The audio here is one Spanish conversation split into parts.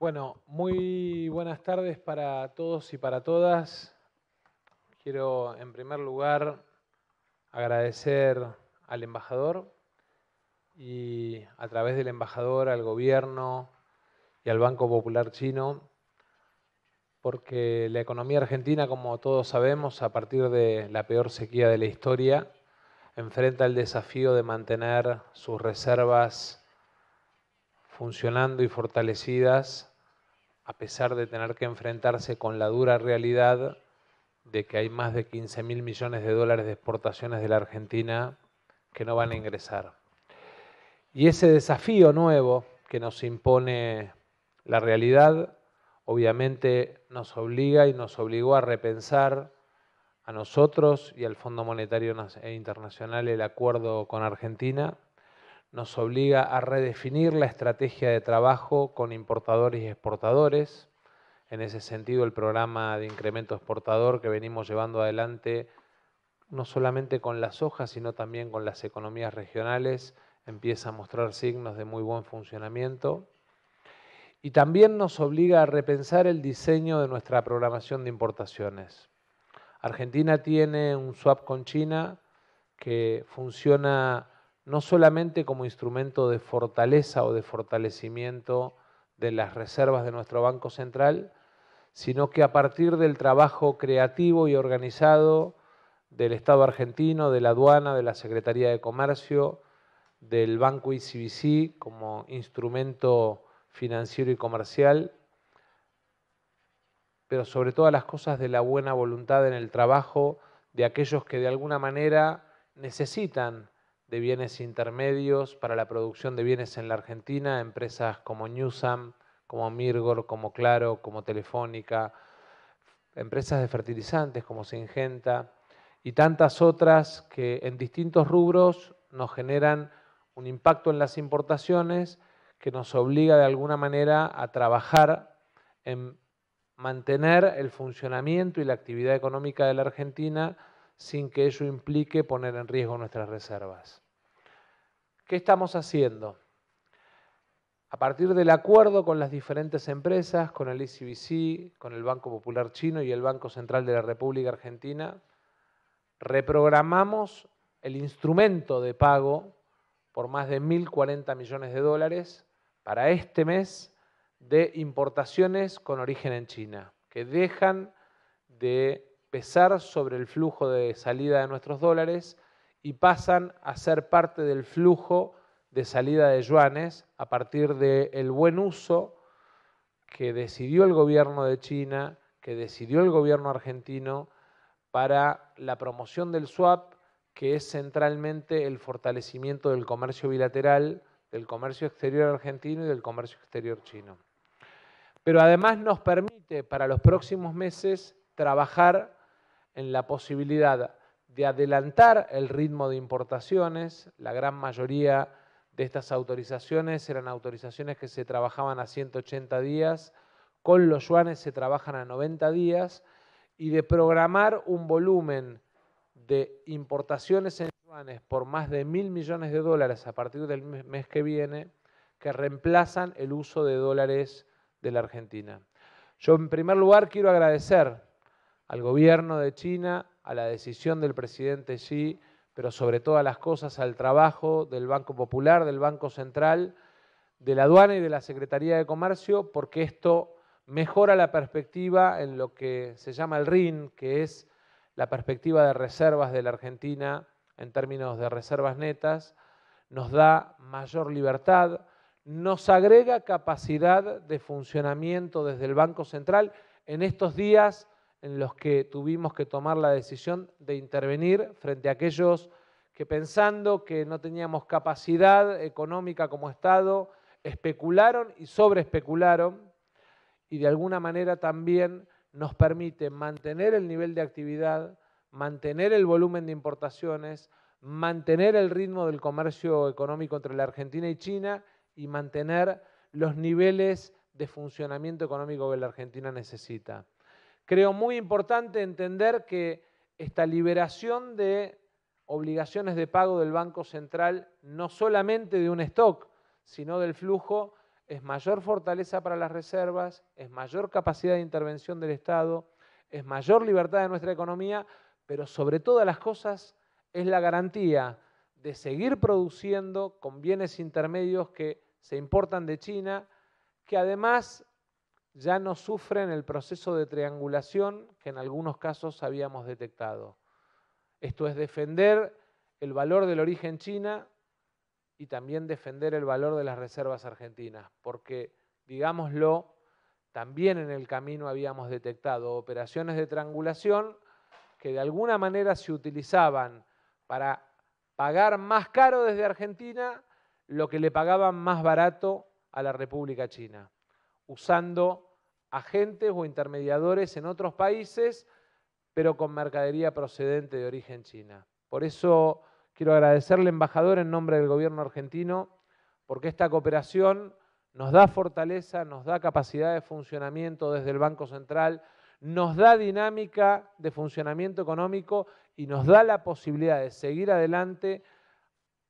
Bueno, muy buenas tardes para todos y para todas. Quiero en primer lugar agradecer al embajador y a través del embajador al gobierno y al Banco Popular Chino, porque la economía argentina, como todos sabemos, a partir de la peor sequía de la historia, enfrenta el desafío de mantener sus reservas funcionando y fortalecidas a pesar de tener que enfrentarse con la dura realidad de que hay más de 15 mil millones de dólares de exportaciones de la Argentina que no van a ingresar. Y ese desafío nuevo que nos impone la realidad, obviamente nos obliga y nos obligó a repensar a nosotros y al Fondo Monetario Internacional el acuerdo con Argentina nos obliga a redefinir la estrategia de trabajo con importadores y exportadores. En ese sentido, el programa de incremento exportador que venimos llevando adelante, no solamente con las hojas, sino también con las economías regionales, empieza a mostrar signos de muy buen funcionamiento. Y también nos obliga a repensar el diseño de nuestra programación de importaciones. Argentina tiene un swap con China que funciona no solamente como instrumento de fortaleza o de fortalecimiento de las reservas de nuestro Banco Central, sino que a partir del trabajo creativo y organizado del Estado argentino, de la aduana, de la Secretaría de Comercio, del Banco ICBC como instrumento financiero y comercial, pero sobre todas las cosas de la buena voluntad en el trabajo de aquellos que de alguna manera necesitan de bienes intermedios para la producción de bienes en la Argentina, empresas como Newsam, como Mirgor, como Claro, como Telefónica, empresas de fertilizantes como Singenta y tantas otras que en distintos rubros nos generan un impacto en las importaciones que nos obliga de alguna manera a trabajar en mantener el funcionamiento y la actividad económica de la Argentina sin que ello implique poner en riesgo nuestras reservas. ¿Qué estamos haciendo? A partir del acuerdo con las diferentes empresas, con el ICBC, con el Banco Popular Chino y el Banco Central de la República Argentina, reprogramamos el instrumento de pago por más de 1.040 millones de dólares para este mes de importaciones con origen en China, que dejan de pesar sobre el flujo de salida de nuestros dólares y pasan a ser parte del flujo de salida de yuanes a partir del buen uso que decidió el gobierno de China, que decidió el gobierno argentino para la promoción del swap, que es centralmente el fortalecimiento del comercio bilateral, del comercio exterior argentino y del comercio exterior chino. Pero además nos permite para los próximos meses trabajar en la posibilidad de adelantar el ritmo de importaciones. La gran mayoría de estas autorizaciones eran autorizaciones que se trabajaban a 180 días, con los yuanes se trabajan a 90 días, y de programar un volumen de importaciones en yuanes por más de mil millones de dólares a partir del mes que viene, que reemplazan el uso de dólares de la Argentina. Yo en primer lugar quiero agradecer al gobierno de China, a la decisión del presidente Xi, pero sobre todas las cosas al trabajo del Banco Popular, del Banco Central, de la aduana y de la Secretaría de Comercio, porque esto mejora la perspectiva en lo que se llama el RIN, que es la perspectiva de reservas de la Argentina en términos de reservas netas, nos da mayor libertad, nos agrega capacidad de funcionamiento desde el Banco Central. En estos días en los que tuvimos que tomar la decisión de intervenir frente a aquellos que pensando que no teníamos capacidad económica como Estado, especularon y sobreespecularon y de alguna manera también nos permite mantener el nivel de actividad, mantener el volumen de importaciones, mantener el ritmo del comercio económico entre la Argentina y China y mantener los niveles de funcionamiento económico que la Argentina necesita. Creo muy importante entender que esta liberación de obligaciones de pago del Banco Central, no solamente de un stock, sino del flujo, es mayor fortaleza para las reservas, es mayor capacidad de intervención del Estado, es mayor libertad de nuestra economía, pero sobre todas las cosas es la garantía de seguir produciendo con bienes intermedios que se importan de China, que además ya no sufren el proceso de triangulación que en algunos casos habíamos detectado. Esto es defender el valor del origen China y también defender el valor de las reservas argentinas, porque, digámoslo, también en el camino habíamos detectado operaciones de triangulación que de alguna manera se utilizaban para pagar más caro desde Argentina lo que le pagaban más barato a la República China, usando agentes o intermediadores en otros países, pero con mercadería procedente de origen china. Por eso quiero agradecerle, embajador, en nombre del gobierno argentino, porque esta cooperación nos da fortaleza, nos da capacidad de funcionamiento desde el Banco Central, nos da dinámica de funcionamiento económico y nos da la posibilidad de seguir adelante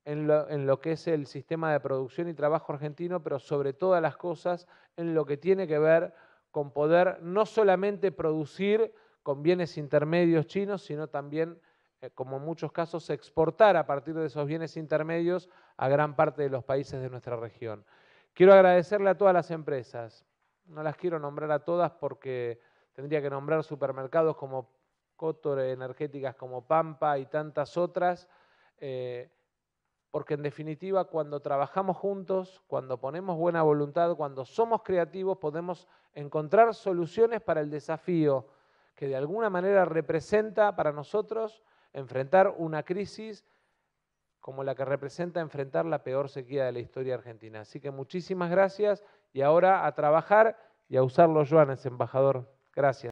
en lo, que es el sistema de producción y trabajo argentino, pero sobre todas las cosas en lo que tiene que ver con poder no solamente producir con bienes intermedios chinos, sino también, eh, como en muchos casos, exportar a partir de esos bienes intermedios a gran parte de los países de nuestra región. Quiero agradecerle a todas las empresas. No las quiero nombrar a todas porque tendría que nombrar supermercados como Cotor, energéticas como Pampa y tantas otras. Eh, porque en definitiva cuando trabajamos juntos, cuando ponemos buena voluntad, cuando somos creativos, podemos encontrar soluciones para el desafío que de alguna manera representa para nosotros enfrentar una crisis como la que representa enfrentar la peor sequía de la historia argentina. Así que muchísimas gracias y ahora a trabajar y a usar los yuanes, embajador. Gracias.